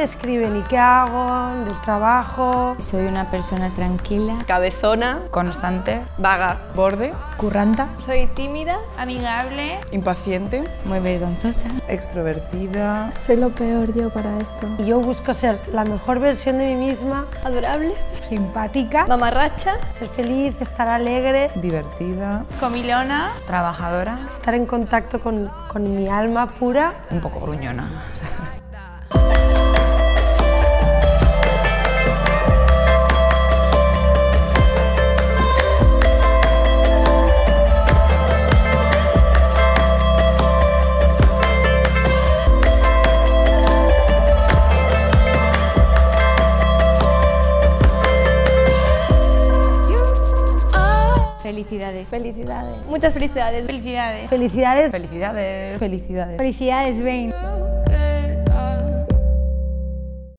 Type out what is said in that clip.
describe ni qué hago, del trabajo. Soy una persona tranquila, Cabezona, constante, vaga, borde, curranta, Soy tímida, amigable, impaciente, muy vergonzosa. extrovertida, Soy lo peor yo para esto. Y yo busco ser la mejor versión de mí misma, adorable, simpática, mamarracha, ser feliz, estar alegre, divertida, comilona, trabajadora, estar en contacto con, con mi alma pura. un poco gruñona. Felicidades. felicidades, muchas felicidades. felicidades. Felicidades. Felicidades. Felicidades. Felicidades, Bain.